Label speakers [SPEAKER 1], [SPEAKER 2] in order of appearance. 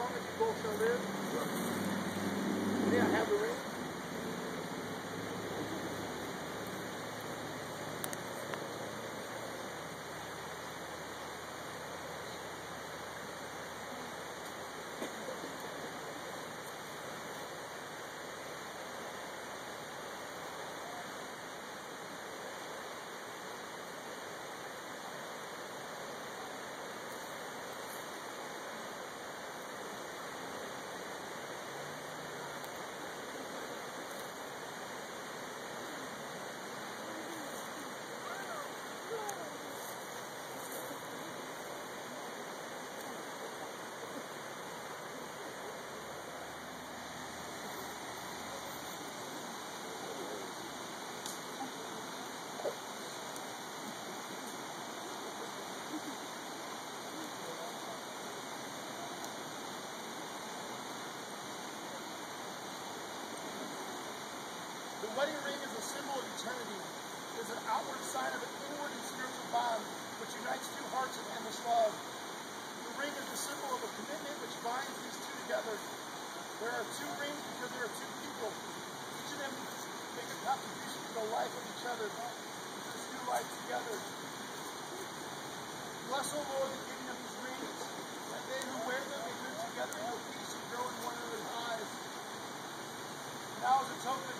[SPEAKER 1] long as you both shall live. The wedding ring is a symbol of eternity. It is an outward sign of an inward and spiritual bond which unites two hearts in endless love. The ring is a symbol of a commitment which binds these two together. There are two rings because there are two people. Each of them make a contribution to the life of each other, this new life together. Bless, O Lord, the giving of these rings, that they who wear them may live together in peace and grow in one another's eyes. Now, as a token